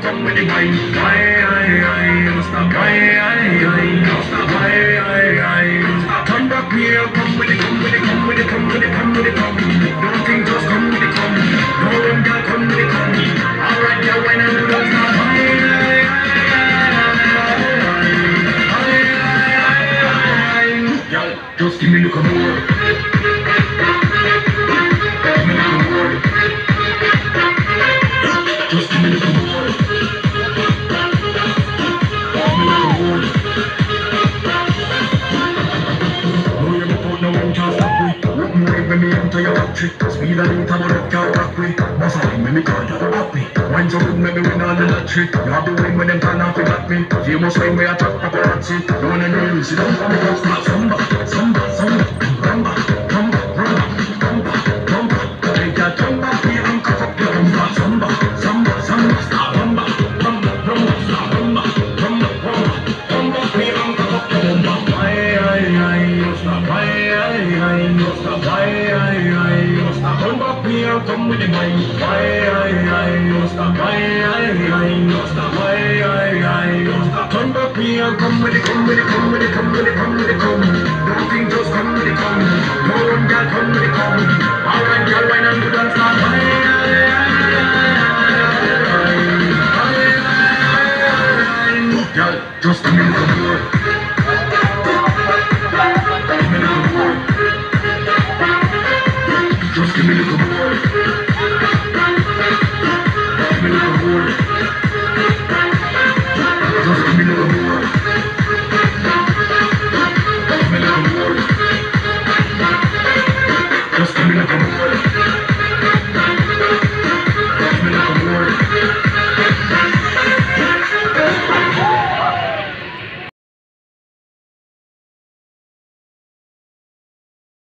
Come with the wine, why, why, why, stop, why, Come come come come come come just come come. Come come. Give me look more. When me enter your factory. Speed and internet can't rock me. Boss I me me call you happy. Wine so good, maybe win all the lottery. You have the win when them turn off and got me. Famous when we attack paparazzi. No one know you, see them. Samba, samba, samba, rumba, rumba, rumba, rumba, rumba. Take that rumba, feel and your rumba. Samba, samba, samba, start rumba, rumba, rumba, start rumba, rumba, rumba, rumba, feel and your rumba. Aye, aye, aye, no stop. Aye, aye, aye, no. Aye, Come with the aye, aye, no stop. Aye, aye, no stop. Aye, aye, no stop. Rumba, feel, come with it, come with it, come with it, come with it, come with it, come. Don't think just come with it, come. No one girl, come with it, come. Alright, girl, wine and do dance now. Aye, aye, aye, aye, aye, aye, aye. Girl, just me a. Me little. Just give me a little.